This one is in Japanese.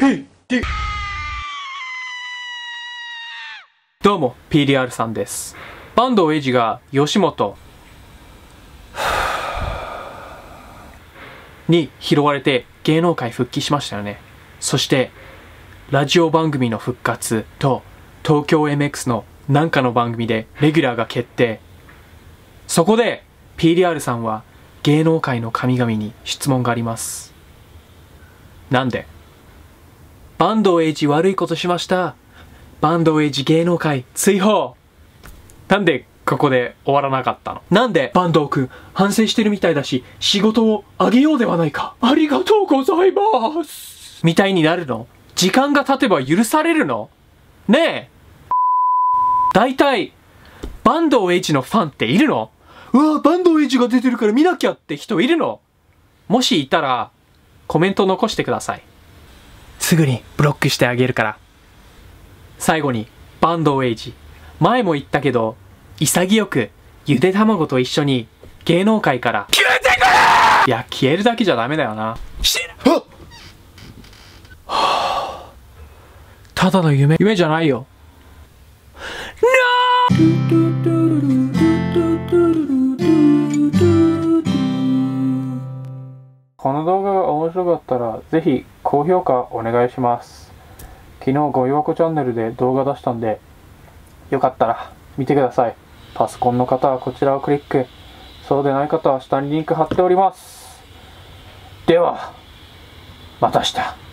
PD どうも PDR さんです。坂東英二が吉本 に拾われて芸能界復帰しましたよね。そしてラジオ番組の復活と東京 MX の何かの番組でレギュラーが決定。そこで PDR さんは芸能界の神々に質問があります。なんで坂東英二悪いことしました。坂東英二芸能界追放。なんでここで終わらなかったの？なんで坂東くん反省してるみたいだし仕事をあげようではないか。ありがとうございます。みたいになるの？時間が経てば許されるの？ねえ。大体坂東英二のファンっているの？うわ坂東英二が出てるから見なきゃって人いるの？もしいたらコメント残してください。すぐにブロックしてあげるから。最後に坂東英二前も言ったけど潔くゆで卵と一緒に芸能界から消えてくれいや消えるだけじゃダメだよな。はあ ただの夢夢じゃないよ。この動画が面白かったらぜひ高評価お願いします。昨日ごよわこチャンネルで動画出したんでよかったら見てください。パソコンの方はこちらをクリック。そうでない方は下にリンク貼っております。ではまた明日。